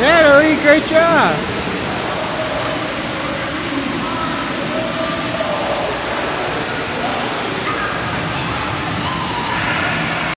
Natalie, great job.